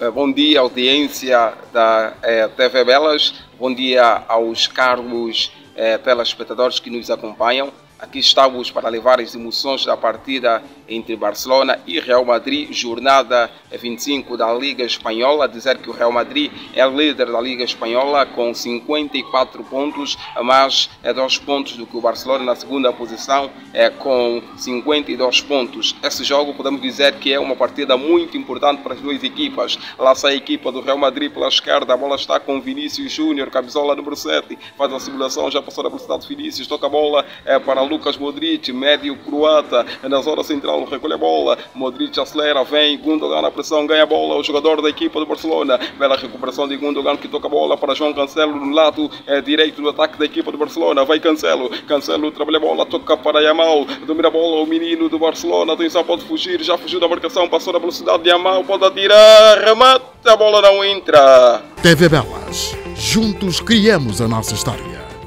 Eh, bom dia, audiência da eh, TV Belas. Bom dia aos caros eh, telespectadores que nos acompanham. Aqui estamos para levar as emoções da partida entre Barcelona e Real Madrid, jornada 25 da Liga Espanhola. Dizer que o Real Madrid é líder da Liga Espanhola com 54 pontos, mais é dois pontos do que o Barcelona na segunda posição é com 52 pontos. Esse jogo podemos dizer que é uma partida muito importante para as duas equipas. Lá sai a equipa do Real Madrid pela esquerda, a bola está com Vinícius Júnior, camisola número 7, faz a simulação, já passou a velocidade de Vinícius, toca a bola é para Lucas Modric, médio croata, na zona central, recolhe a bola. Modric acelera, vem, Gundogan na pressão, ganha a bola. O jogador da equipa do Barcelona. Bela recuperação de Gundogan que toca a bola para João Cancelo no lado é, direito do ataque da equipa do Barcelona. Vai Cancelo, Cancelo trabalha a bola, toca para Yamal, domina a bola o menino do Barcelona. Atenção, pode fugir, já fugiu da marcação, passou na velocidade de Yamal, pode atirar, remata, a bola não entra. TV Belas, juntos criamos a nossa história.